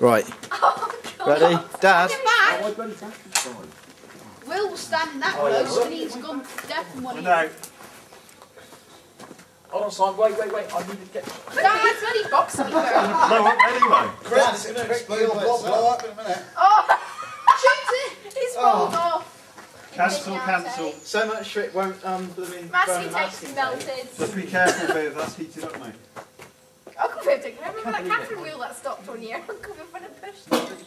Right. Oh, God. Ready? Dad? Will was standing that close and he's gone deaf from one ear. Hold on, Simon. Wait, wait, wait. I need to get. Dad, bloody boxing. No, anyway. That's going to explode by itself. in a minute. Oh, shoot it. He's rolled off. Cancel, Indignante. cancel. So much for it won't um blooming Masking tape's been melted. Just be careful, babe. That's heated up, mate. I'll come Remember that Catherine wheel that stopped on you? I'll come over and push it.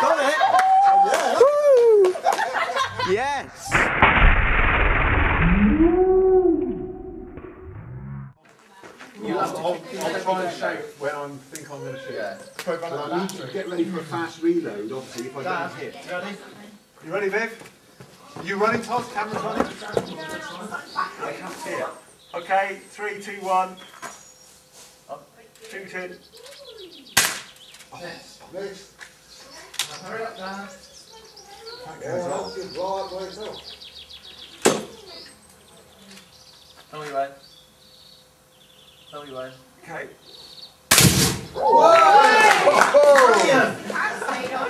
Got it? Yes! I'll, I'll, I'll try and shout when I think I'm going to shoot. Yeah. Well, I need to get ready for a fast reload, obviously, if I Dad, don't hit. ready? You ready, Viv? You running, Todd? Camera's running? I can't see it. Okay, three, two, one. Up. Shooting. Next. Hurry up, Dad. Oh, I'll just right way through. Tell me when. Tell me when. Okay. Can't stay on.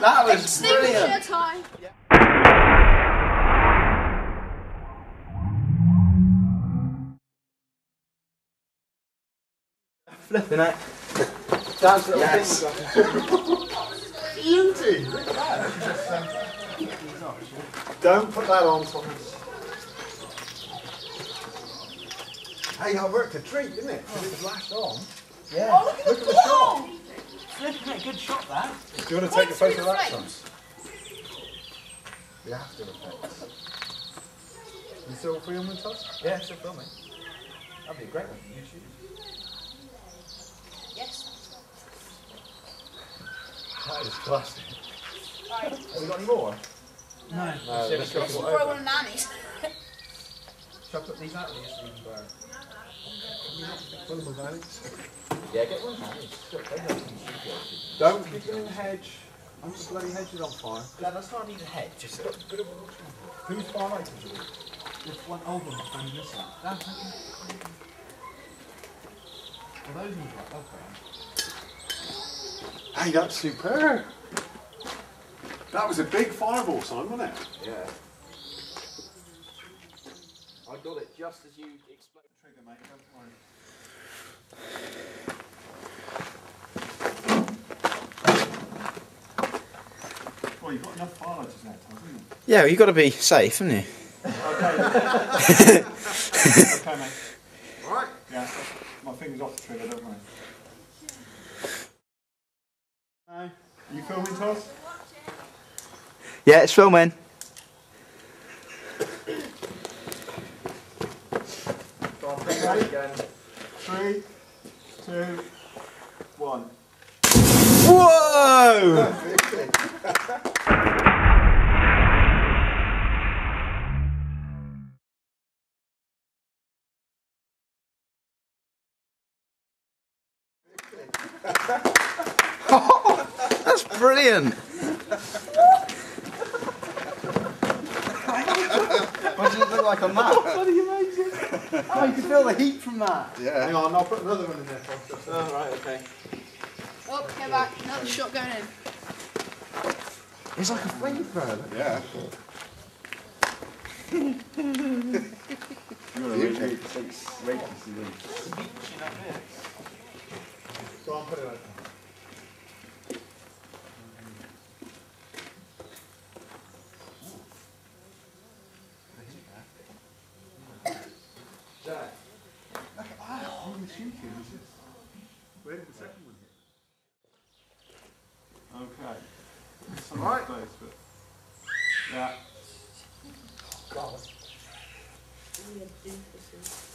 That was Extinguisher brilliant! Flipping it. Dad's little Yes. finger. Beauty! Don't put that on, Thomas. Hey, I worked a treat, didn't it? Because it was lashed on. Oh, look at the ball. Flipping it, good shot that. Do you want to take a What's photo of that, reflect? son? The after effects. You still filming, Todd? Yeah, still filming. That'd be a great one for YouTube. That is classic. Right. Have we got any more? No. No, let's This is for more I want a nannies. Shall I put these out? These even better. One of my Alex. Yeah, get one out. It's got plenty of them in the studio. Don't kick in the hedge. I'm the bloody hedge is on fire. Dad, that's not need a head. Just a bit of a Who's firelighters? There's one old one behind this one. Dad, thank you. Well, those ones are okay. Hey, that's superb. That was a big fireball, Simon, wasn't it? Yeah. I got it just as you exploded. Trigger, mate. Don't worry. Well, you've got enough firelighters now, Tom, haven't you? Yeah, well, you've got to be safe, haven't you? Okay. okay, mate. Alright. Yeah, my finger's off the trigger, don't worry. No. You filming, Toss? Yeah, it's filming. Go on, bring it again. Three, two, one. Whoa! That's brilliant. Why does it look like a map? Oh, bloody amazing. Oh, you can feel the heat from that. Yeah. Hang on, I'll put another one in there. Tom. Oh, right, okay. Oh, get back. Another shot going in. It's like a flamethrower. Yeah. You're a really great to see them. Go on, put it over. Jack. Holy shooting. Where did the second one hit? Okay. It's on Right. Place, but yeah.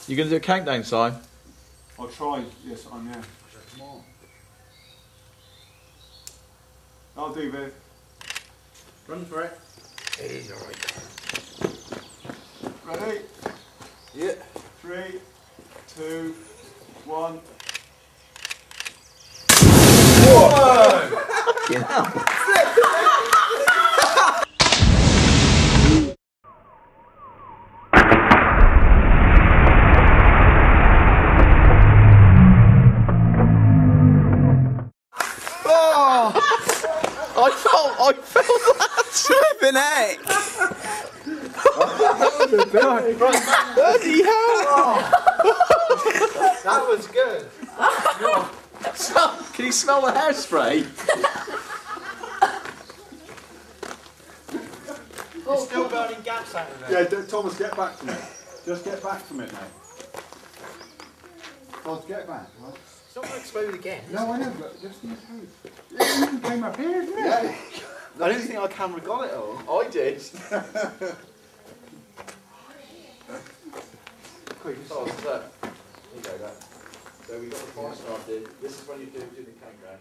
You gonna do a countdown, Si? I'll try. Yes, I'm yeah. Come on. I'll do, Viv. Run for it. He's alright. Ready? Yeah. Three, two, Oh! I felt, I felt that slipping was. Bloody hell. that was good. Can you smell the hairspray? Oh, Still burning gaps out of there. Yeah, Thomas, get back from it. Just get back from it, mate. Thomas, get back. Right? It's not going to explode again. No, I know, but just in case. It came up here, didn't it? Yeah. I don't think our camera got it all. I did. Quick, oh, so, there you go, that. So we got the fire started. This is when you do, do the countdown.